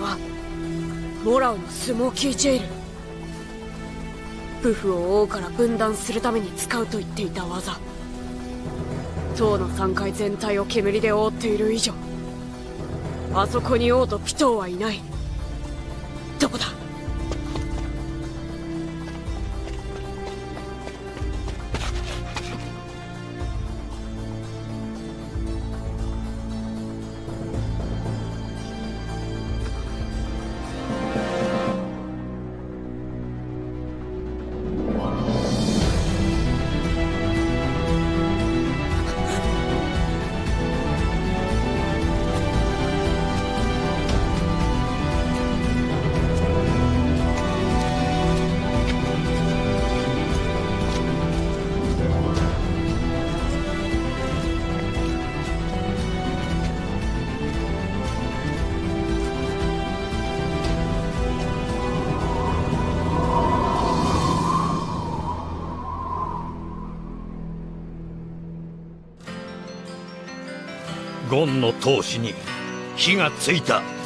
はモラウのスモーキージェイルブフを王から分断するために使うと言っていた技。塔の3階全体を煙で覆っている以上あそこに王とピトーはいない。どこだ？ゴンの闘志に火がついた。